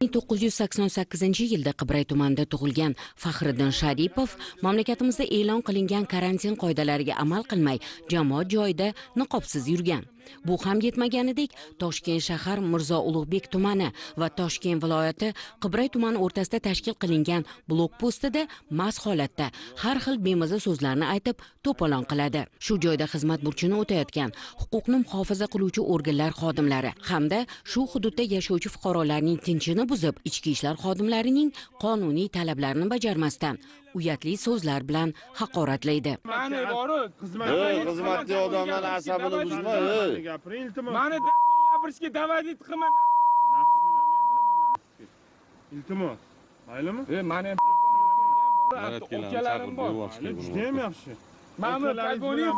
ming to'qqiz yuz sakson sakkizinchi yilda qibray tumanida tug'ilgan faxriddin sharipov mamlakatimizda e'lon qilingan karantin qoidalariga amal qilmay jamoat joyida niqobsiz yurgan. Bu ham yetmaganidek toshkent shahar mirzo ulug'bek tumani va toshkent viloyati qibray tumani o'rtasida tashkil qilingan blok postida mast holatda har xil bemaza so'zlarni aytib to'polon qiladi. Shu joyda xizmat burchini o'tayotgan huquqni muhofaza qiluvchi organlar xodimlari hamda shu hududda yashovchi fuqarolarning tinchini buzib ichki ishlar xodimlarining qonuniy talablarini bajarmasdan uyatli so'zlar bilan haqoratlaydi. Mani boru Ey, xizmatli odamlar asabini buzma, ey. gapiring iltimos mani gapirishga davayt qilma. Iltimos. Maylimi? E mani ukalarim bor. judayam yaxshi? Mani pagoning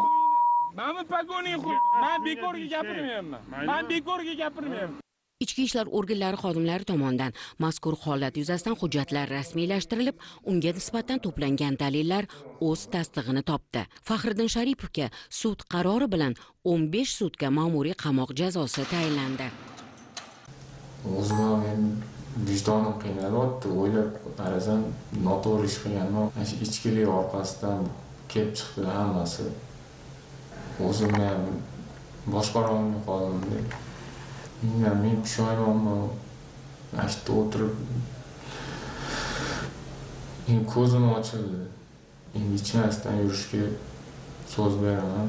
mani pagoning man bekorga gapirmayapman man bekorga gapirmayapman ichki ishlar organlari xodimlari tomonidan mazkur holat yuzasidan hujjatlar rasmiylashtirilib unga nisbatan to'plangan dalillar o'z tasdig'ini topdi. Faxriddin sharipovga sud qarori bilan 15 sutka ma'muriy qamoq jazosi tayinlandi. O'zim ham vijdonim qiynalyapti o'ylab qarasam noto'g'ri ish qilganman. Mana shu ichkilik orqasidan kelib chiqdi hammasi. O'zimni ham boshqarolmay qoldim bilmadim men pushaymonman mana shu yerda o'tirib endi ko'zim ochildi endi ichmasdan yurishga so'z beraman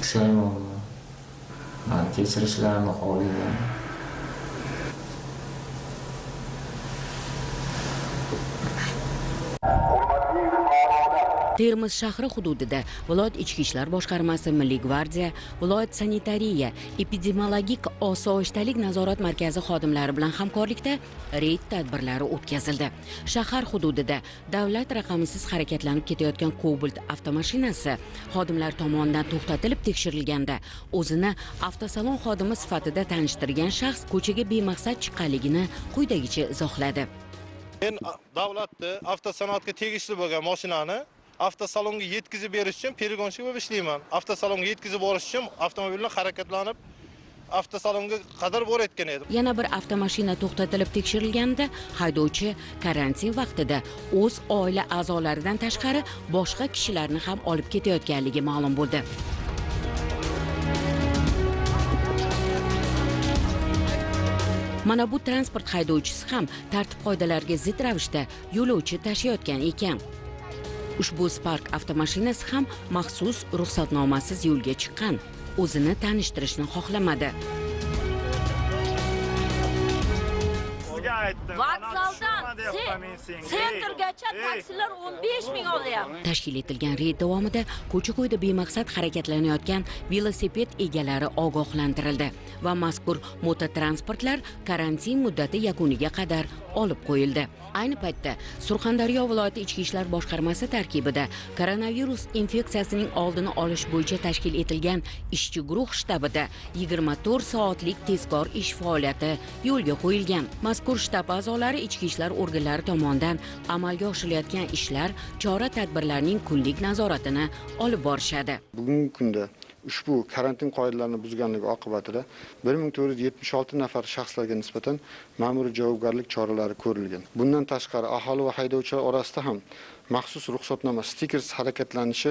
pushaymonman mani kechirishlarini xohlayman termiz shahri hududida viloyat ichki ishlar boshqarmasi milliy gvardiya viloyat sanitariya epidemiologik osoyishtalik nazorat markazi xodimlari bilan hamkorlikda reyd tadbirlari o'tkazildi. Shahar hududida davlat raqamisiz harakatlanib ketayotgan cobalt avtomashinasi xodimlar tomonidan to'xtatilib tekshirilganda o'zini avtosalon xodimi sifatida tanishtirgan shaxs ko'chaga bemaqsad chiqqanligini quyidagicha izohladi. Men davlatni avtosanoatga tegishli bo'lgan mashinani avtosalonga yetkazib berish uchun перегонщик bo'lib ishlayman. Avtosalonga yetkazib borish uchun avtomobilni harakatlanib avtosalonga qadar borayotgan edim. Yana bir avtomashina to'xtatilib tekshirilganda haydovchi karantin vaqtida o'z oila a'zolaridan tashqari boshqa kishilarni ham olib ketayotganligi ma'lum bo'ldi. Mana bu transport haydovchisi ham tartib qoidalariga zid ravishda yo'lovchi tashiyotgan ekan. Ushbu spark avtomashinasi ham maxsus ruxsatnomasiz yo'lga chiqqan. O'zini tanishtirishni xohlamadi sentrgacha taksilar o'n besh ming olyapti tashkil etilgan reyd davomida ko'cha ko'yda bemaqsad harakatlanayotgan velosiped egalari ogohlantirildi va mazkur mototransportlar karantin muddati yakuniga qadar olib qo'yildi. Ayni paytda surxondaryo viloyati ichki ishlar boshqarmasi tarkibida koronavirus infeksiyasining oldini olish bo'yicha tashkil etilgan ishchi guruh shtabida 24 soatlik tezkor ish faoliyati yo'lga qo'yilgan. Mazkur shtab a'zolari ichki ishlar organlari tomonidan amalga oshirilayotgan ishlar chora tadbirlarning kunlik nazoratini olib borishadi. Bugungi kunda ushbu karantin qoidalarini buzganligi oqibatida bir ming to'rt yuz yetmish olti nafar shaxslarga nisbatan ma'muriy javobgarlik choralari ko'rilgan. Bundan tashqari aholi va haydovchilar orasida ham maxsus ruxsatnoma stikersiz harakatlanishi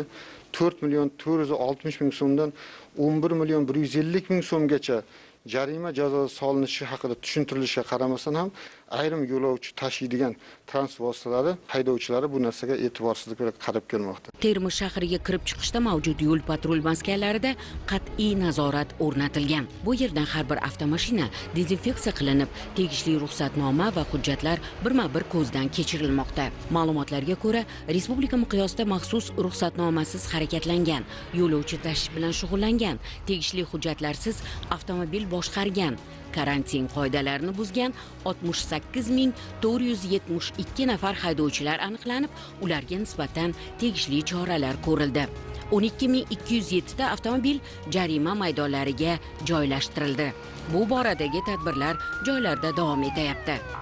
to'rt million to'rt yuz oltmish ming so'mdan o'n bir million bir yuz ellik ming so'mgacha jarima jazosi solinishi haqida tushuntirilishiga qaramasdan ham ayrim yo'lovchi tashiydigan transport vositalari haydovchilari bu narsaga e'tiborsizlik bilan qarab kelmoqda. Termiz shahriga kirib chiqishda mavjud yo'l patrul maskanlarida qat'iy nazorat o'rnatilgan. Bu yerdan har bir avtomashina dezinfeksiya qilinib tegishli ruxsatnoma va hujjatlar birma bir ko'zdan kechirilmoqda. Ma'lumotlarga ko'ra respublika miqyosida maxsus ruxsatnomasiz harakatlangan yo'lovchi tashish bilan shug'ullangan tegishli hujjatlarsiz avtomobil boshqargan. Karantin qoidalarini buzgan 68472 nafar haydovchilar aniqlanib ularga nisbatan tegishli choralar ko'rildi. 12207 ta avtomobil jarima maydonlariga joylashtirildi. Bu boradagi tadbirlar joylarda davom etyapti